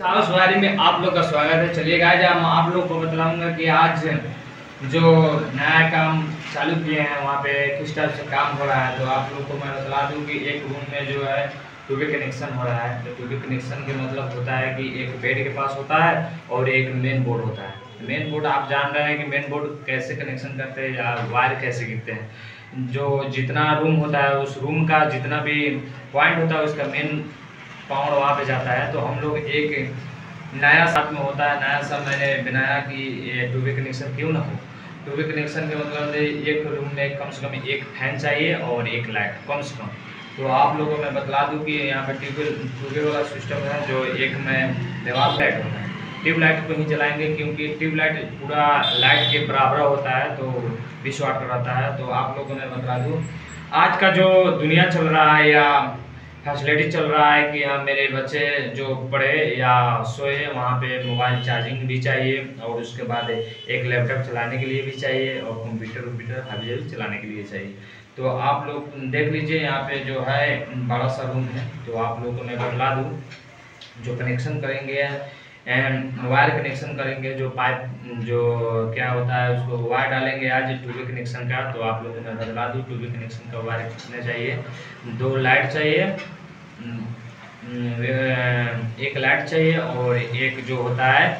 House वारी में आप लोग का स्वागत है। चलिए गाइज़ हम आप लोग को बतलाऊँगा कि आज जो नया काम चालू किए हैं, वहाँ पे किस टाइप से काम हो रहा है तो आप लोग को मैं बता दूँ कि एक रूम में जो है ट्यूबे कनेक्शन हो रहा है। तो ट्यूबे कनेक्शन के मतलब होता है कि एक बेड के पास होता है और एक मेन बोर्ड होता है। मेन बोर्ड आप जान रहे हैं कि मेन बोर्ड कैसे कनेक्शन करते हैं या वायर कैसे गिरते हैं। जो जितना रूम होता है, उस रूम का जितना भी पॉइंट होता है, उसका मेन पाउंड वहाँ पे जाता है तो हम लोग एक नया साथ में होता है, नया सा मैंने बनाया कि टू वे कनेक्शन क्यों ना हो? टू वे कनेक्शन के मतलब एक रूम में कम से कम एक फ़ैन चाहिए और एक लाइट कम से कम। तो आप लोगों मैं बतला दूँ कि यहाँ पे ट्यूबवेल ट्यूबवेल वाला सिस्टम है जो एक में दीवार लाइट होता है। ट्यूब लाइट को ही जलाएँगे क्योंकि ट्यूब लाइट पूरा लाइट के बराबर होता है तो बीस रहता है। तो आप लोगों मैं बता दूँ, आज का जो दुनिया चल रहा है या फैसिलिटी चल रहा है कि हाँ मेरे बच्चे जो पढ़े या सोए वहाँ पे मोबाइल चार्जिंग भी चाहिए और उसके बाद एक लैपटॉप चलाने के लिए भी चाहिए और कंप्यूटर वम्प्यूटर जगह चलाने के लिए चाहिए। तो आप लोग देख लीजिए यहाँ पे जो है, बड़ा सा रूम है तो आप लोगों को मैं बतला दूँ। जो कनेक्शन करेंगे एंड वायर कनेक्शन करेंगे, जो पाइप, जो क्या होता है, उसको वायर डालेंगे आज ट्यूबे कनेक्शन का तो आप लोगों ने बदला दूँ ट्यूबे कनेक्शन का वायर कितने चाहिए? दो लाइट चाहिए एक लाइट चाहिए और एक जो होता है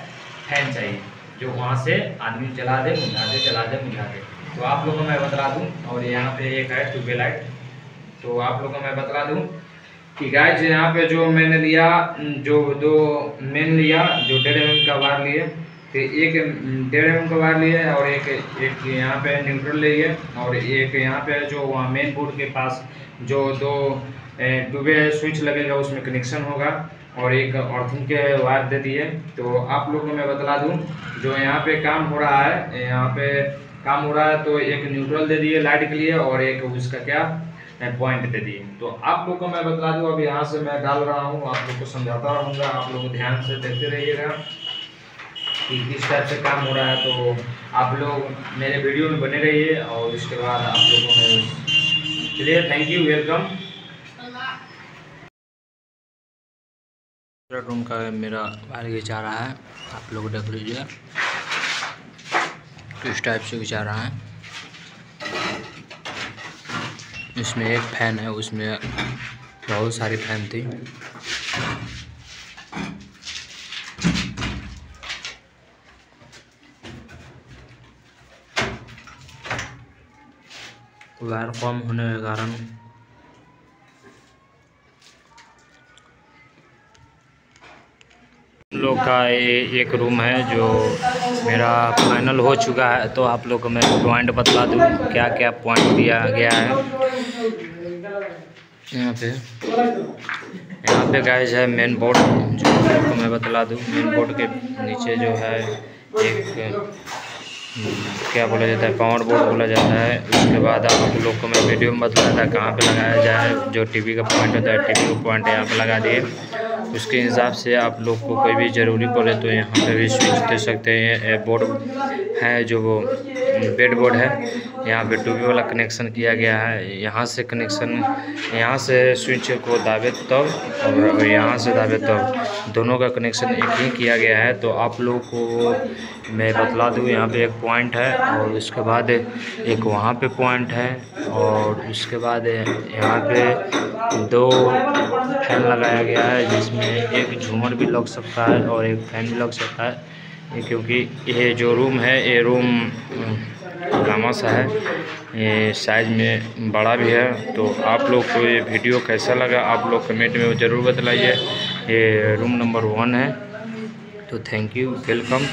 फ़ैन चाहिए, जो वहाँ से आदमी चला दे मुझा दे, चला दे मुझा दे। तो आप लोगों को मैं बतला दूँ और यहाँ पे एक है ट्यूबे लाइट तो आप लोगों को मैं बतला दूँ। कि गाइज़ यहाँ पे जो मैंने लिया जो, दो मेन लिया, जो डेढ़ एम का वायर लिए तो एक डेढ़ एम का वायर लिए और एक एक यहाँ पे न्यूट्रल लिए और एक यहाँ पे जो वहाँ मेन बोर्ड के पास जो दो डूबे स्विच लगेगा, उसमें कनेक्शन होगा और एक अर्थिंग के वायर दे दिए। तो आप लोगों को मैं बतला दूँ, जो यहाँ पे काम हो रहा है, यहाँ पे काम हो रहा है तो एक न्यूट्रल दे दिए लाइट के लिए और एक उसका क्या पॉइंट दे दिए। तो आप लोग को मैं बतला दूँ, अब यहाँ से मैं डाल रहा हूँ, आप लोग को समझाता रहूँगा, आप लोग ध्यान से देखते रहिएगा कि किस टाइप से काम हो रहा है तो आप लोग मेरे वीडियो में बने रहिए और इसके बाद आप लोगों में चलिए थैंक यू वेलकम रूम का मेरा वायर खिंचा रहा है, आप लोग देख लीजिए। किस टाइप से खिंचा रहा है। इसमें एक फ़ैन है, उसमें बहुत सारी फ़ैन थी। वायर कम होने के कारण लोग का ये एक रूम है जो मेरा फाइनल हो चुका है तो आप लोग को मैं पॉइंट बतला दूँ क्या क्या पॉइंट दिया गया है। यहाँ पे यहाँ पे गाइज़ है मेन बोर्ड जो आप लोग को मैं बतला दूँ। मेन बोर्ड के नीचे जो है एक क्या बोला जाता है पावर बोर्ड बोला जाता है। उसके बाद आप लोग को मैं वीडियो में बतलाया था कहाँ पे लगाया जाए, जो टीवी का पॉइंट होता है टीवी का पॉइंट यहाँ पे लगा दिए। उसके हिसाब से आप लोग को कोई भी ज़रूरी पड़े तो यहाँ पर भी स्विच दे सकते हैं। बोर्ड है जो वो बेड बोर्ड है, यहाँ पे टूबी वाला कनेक्शन किया गया है। यहाँ से कनेक्शन यहाँ से स्विच को दावे तब और यहाँ से दावे तब। दोनों का कनेक्शन एक ही किया गया है। तो आप लोगों को मैं बतला दूँ, यहाँ पे एक पॉइंट है और उसके बाद एक वहाँ पे पॉइंट है और उसके बाद यहाँ पे दो फ़ैन लगाया गया है, जिसमें एक झूमर भी लग सकता है और एक फ़ैन भी लग सकता है। क्योंकि ये जो रूम है, ये रूम लामा सा है। ये साइज़ में बड़ा भी है तो आप लोग को ये वीडियो कैसा लगा, आप लोग कमेंट में ज़रूर बतलाइए ये रूम नंबर वन है तो थैंक यू वेलकम